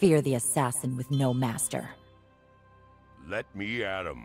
Fear the assassin with no master. Let me at him.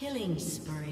Killing spree.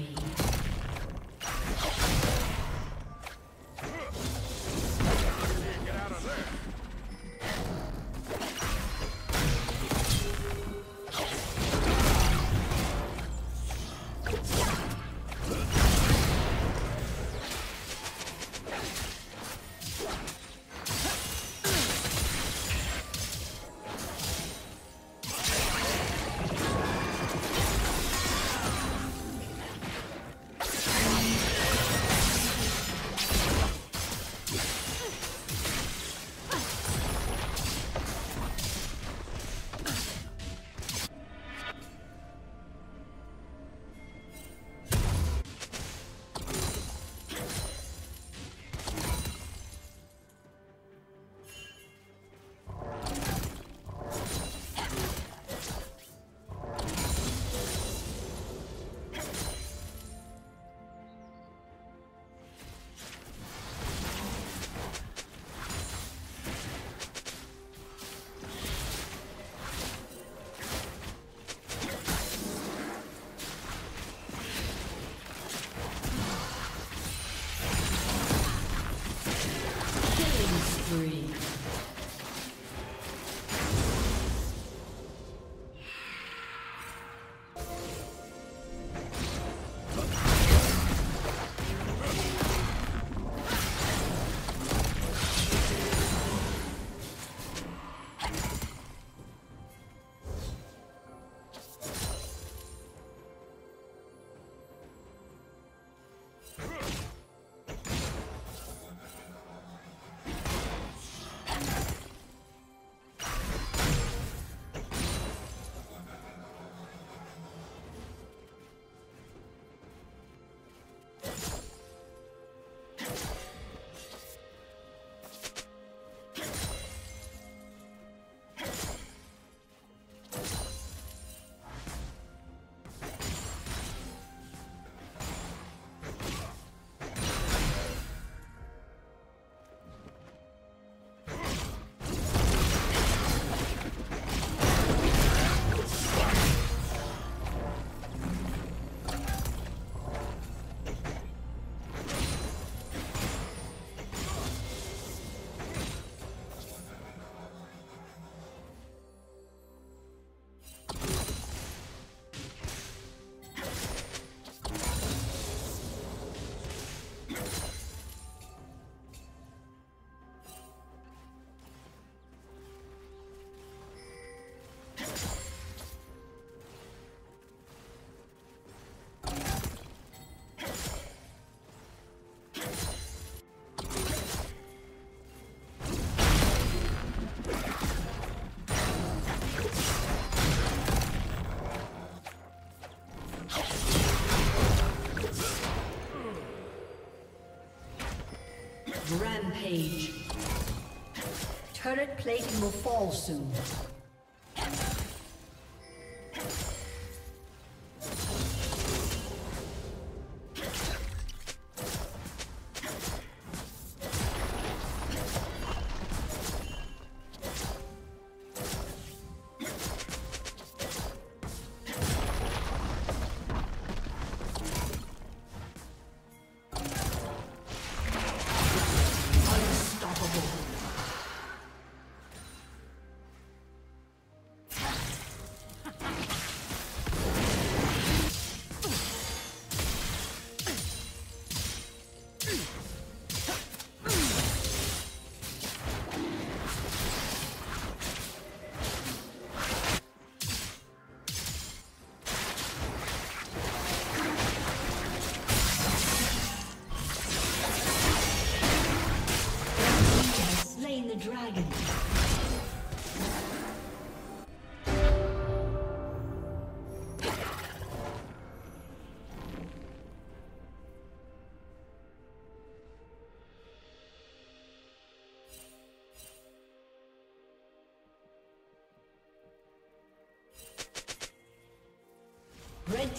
Plating will fall soon.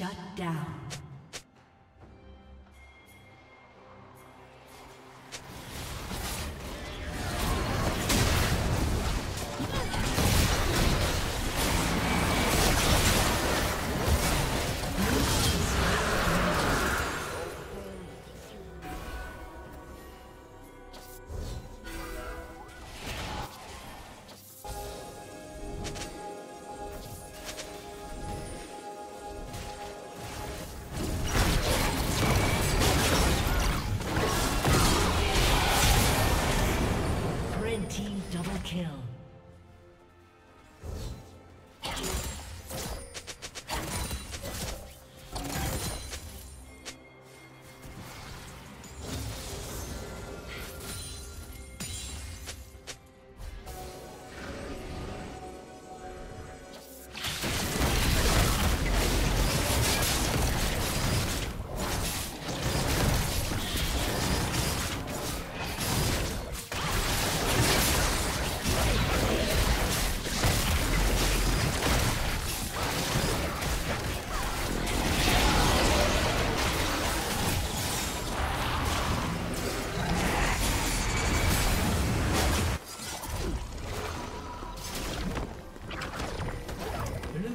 Shut down.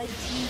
Red team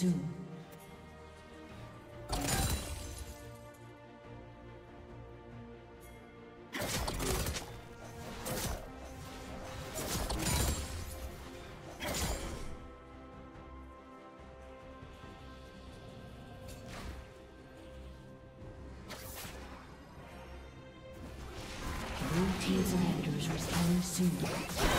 Soon. Blue Team's inhibitor is respawning soon.